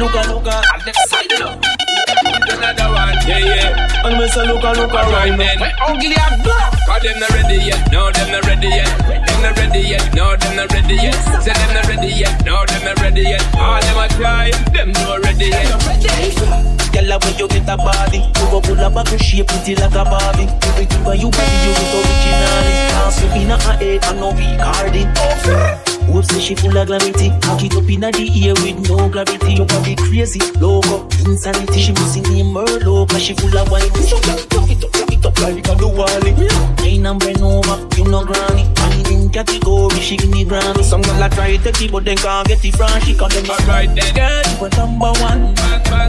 look a look a. And them side up. Another one, yeah, yeah. And me say look a look a Alright right then. We ugly and black. Cause them not ready yet. No, them not ready yet. Them not ready yet. No, them not ready yet. Say them not ready yet. No, them not ready yet. All them a try. Them not ready yet. Girl, when you get a body, you go pull up back and shape it like a Barbie. Everything when you body, you get originally. Dance you in a head and no recording. Hope say she full of gravity. Cock it up in the air with no gravity. Your body crazy, loco, insanity. She missing the Merlot, cause she full of wine. So tuck it up, tuck it up like a Duwali. Wine and bend over, you know granny. Wine in category, she give me Grammy. Some girl a try take it, but then can't get it from she. Cause them Alright then. Girl, you a number one.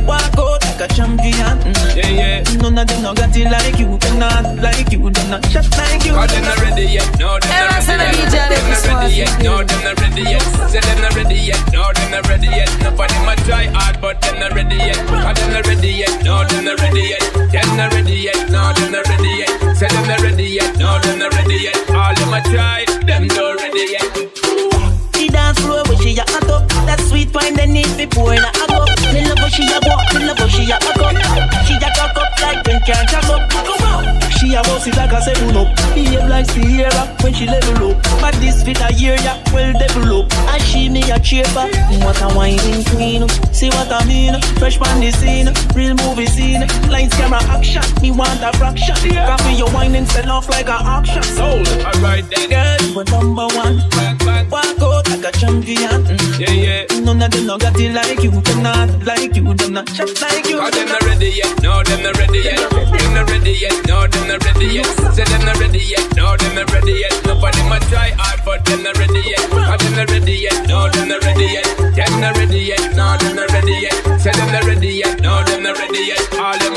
Walk out like a champion. Yeah, yeah. None of them no got it like you. Them not like you. Them not shot like you. Cause them not ready yet. No, them Hey, not ready yet. No, them not ready yet. Say them not ready yet. No, them not ready yet. Nobody might try hard, but them not ready yet. Cause them not ready yet. No, them not ready yet. Them not ready yet. No, them not ready yet. Say them not ready yet. No, them not ready yet. All them a try. Them not ready yet. The dance floor where she a hot up. That sweet wine they need be pour in a cup. Me love how she a walk. Me love how she a back up. She a cock up like when can't up. On. She a boss it like a seven up. Behave like Ciara when she level up. But this fit a year ya well develop. And she me a cheaper. What a whining queen. See what I mean? Fresh man the scene. Real movie scene. Lights camera action. Me want a fraction. Copy your wine and sell off like a auction. Sold. Alright then. Girl, you number one. Walk out like a champion. Mm. Yeah, yeah. None of them no got it like you. Them not like you. Them not just like you. Cause them not ready yet, no, them not ready yet. Them not ready yet, no, ready yet. Cause them not ready yet, no, them not ready yet. Them not ready yet, no, them not ready yet. Say them not ready yet, no, them not ready yet. All them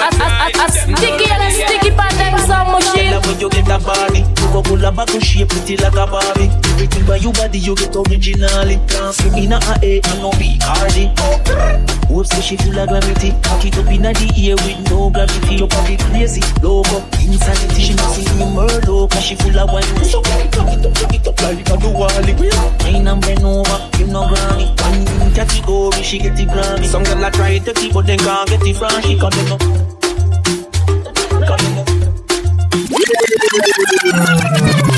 sticky and a ready sticky pan them some machine. Girl, when you get a body, you go pull a back and shape it like a Barbie. Everything by your body, you get originally. Dance you in a A and no B cardi. Hope say she full of gravity. Cock it up in the air with no gravity. Your body crazy, loco, insanity. She missing the Merlot, cause she full of wine. So girl, tuck it up, tuck it up like a Duwali. Wine and bend over, you know granny. Wine in category, she get the Grammy. Some girl a try to take it, but then can't get it from she. Cause them no. Them no.